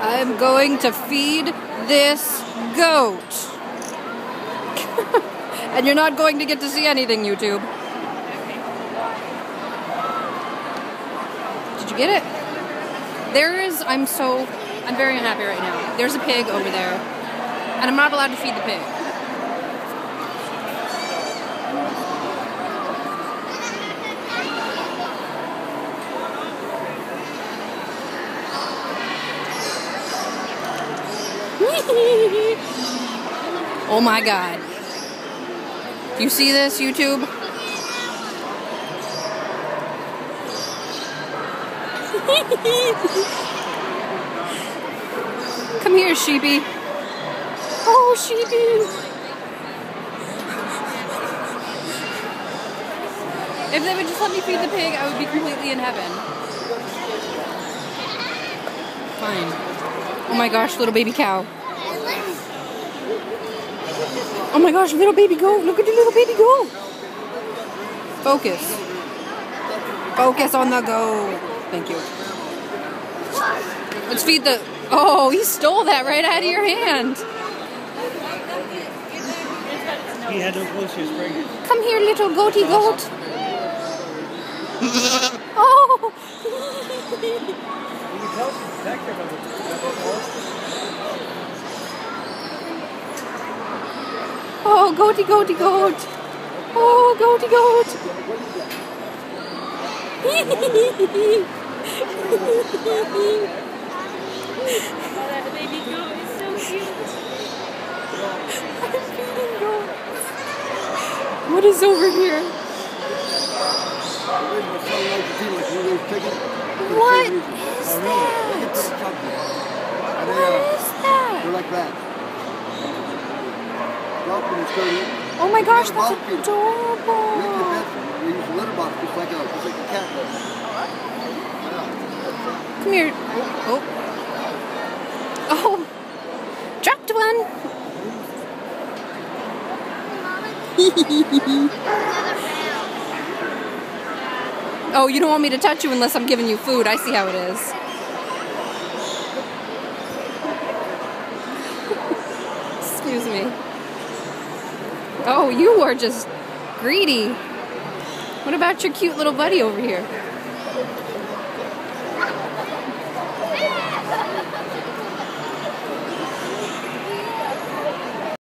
I'm going to feed this goat. and you're not going to get to see anything, YouTube. Did you get it? There is, I'm so, I'm very unhappy right now. There's a pig over there, and I'm not allowed to feed the pig. oh my god. Do you see this, YouTube? Come here, sheepy. Oh, sheepy. If they would just let me feed the pig, I would be completely in heaven. Fine. Oh my gosh, little baby cow. Oh my gosh, little baby goat. Look at the little baby goat. Focus. Focus on the goat. Thank you. Let's feed the. Oh, he stole that right out of your hand. He had no clue she was pregnant. Come here, little goaty goat. oh. You can tell she's protective of the, of the horse. Oh, goaty, goaty, goat. Oh, goaty, goat. That baby goat is so cute. I'm feeding goats. What is over here? What is that? What is that? They're like that. Them and. Oh my gosh, that's bed- adorable. We use a litter box just like a, just like a cat does. Come here. Oh. Oh. Dropped one. oh, you don't want me to touch you unless I'm giving you food. I see how it is. Excuse me. Oh, you are just greedy. What about your cute little buddy over here?